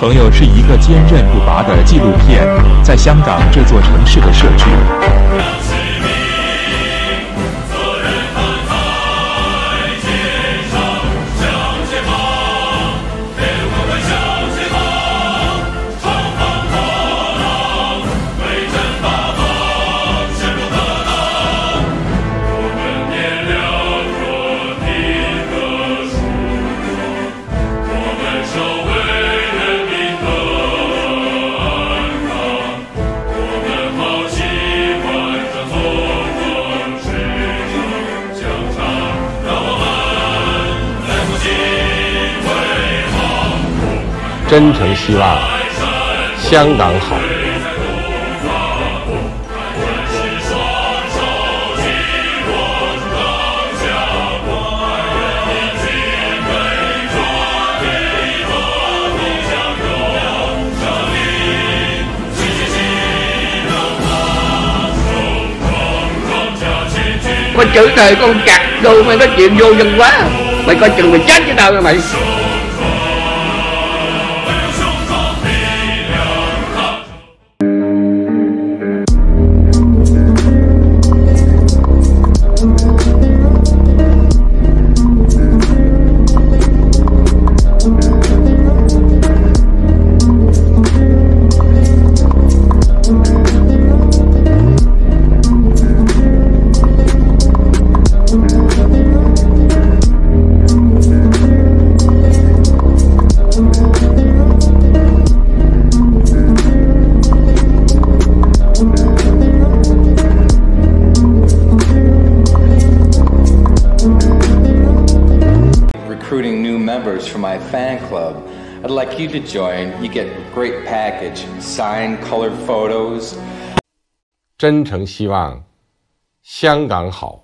朋友是一个坚韧不拔的纪录片，在香港这座城市的社区。真诚希望香港好。Con chửi đời con chặt đồ mày nói chuyện vô dân quá Mày coi chừng mày chết với tao nha mày members for my fan club. I'd like you to join. You get a great package, signed colored photos. 真诚希望香港好。